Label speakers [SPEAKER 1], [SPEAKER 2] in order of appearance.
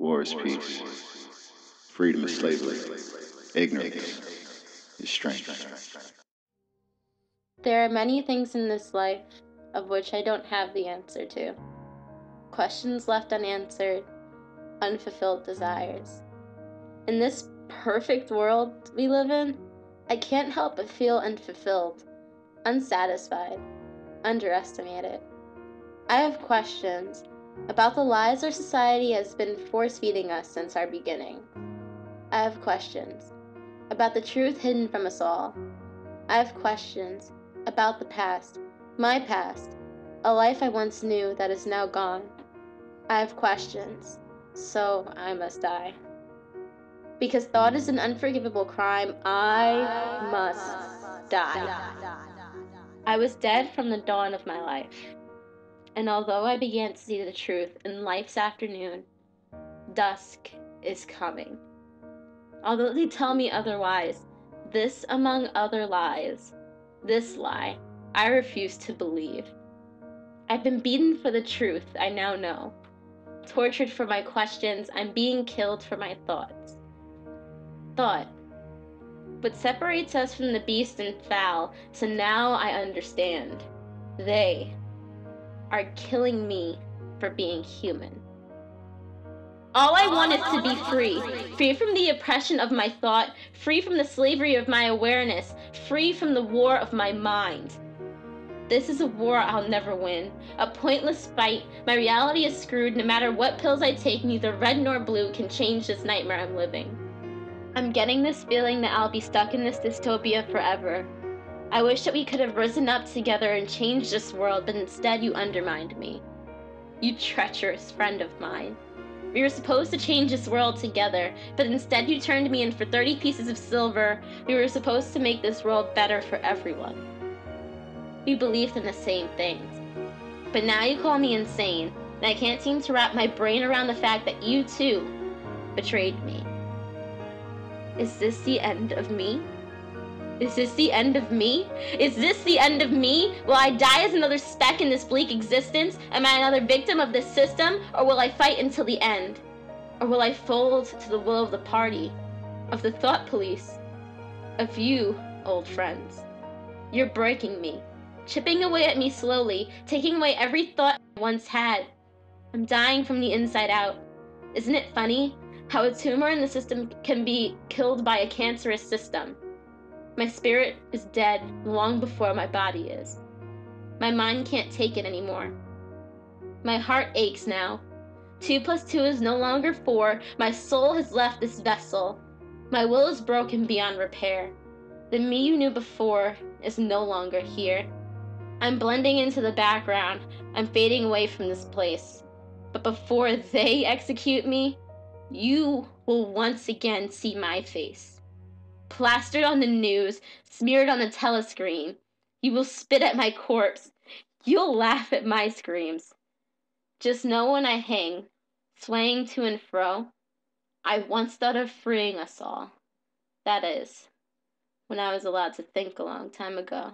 [SPEAKER 1] War is peace. Freedom is slavery. Ignorance is strength.
[SPEAKER 2] There are many things in this life of which I don't have the answer to. Questions left unanswered, unfulfilled desires. In this perfect world we live in, I can't help but feel unfulfilled, unsatisfied, underestimated. I have questions about the lies our society has been force feeding us since our beginning. I have questions about the truth hidden from us all. I have questions about the past, my past, a life I once knew that is now gone. I have questions, so I must die. Because thought is an unforgivable crime, I must die. I was dead from the dawn of my life. And although I began to see the truth in life's afternoon, dusk is coming. Although they tell me otherwise, this among other lies, this lie, I refuse to believe. I've been beaten for the truth I now know, tortured for my questions, I'm being killed for my thoughts. Thought. What separates us from the beast and fowl, so now I understand. They are killing me for being human. All I want is to be free. Free from the oppression of my thought, free from the slavery of my awareness, free from the war of my mind. This is a war I'll never win. A pointless fight. My reality is screwed. No matter what pills I take, neither red nor blue can change this nightmare I'm living. I'm getting this feeling that I'll be stuck in this dystopia forever. I wish that we could have risen up together and changed this world, but instead you undermined me. You treacherous friend of mine. We were supposed to change this world together, but instead you turned me in for 30 pieces of silver. We were supposed to make this world better for everyone. We believed in the same things. But now you call me insane, and I can't seem to wrap my brain around the fact that you too betrayed me. Is this the end of me? Is this the end of me? Is this the end of me? Will I die as another speck in this bleak existence? Am I another victim of this system? Or will I fight until the end? Or will I fold to the will of the party? Of the thought police? Of you, old friends? You're breaking me, chipping away at me slowly, taking away every thought I once had. I'm dying from the inside out. Isn't it funny how a tumor in the system can be killed by a cancerous system? My spirit is dead long before my body is. My mind can't take it anymore. My heart aches now. Two plus two is no longer four. My soul has left this vessel. My will is broken beyond repair. The me you knew before is no longer here. I'm blending into the background. I'm fading away from this place. But before they execute me, you will once again see my face plastered on the news, smeared on the telescreen. You will spit at my corpse. You'll laugh at my screams. Just know when I hang, swaying to and fro, I once thought of freeing us all. That is, when I was allowed to think a long time ago.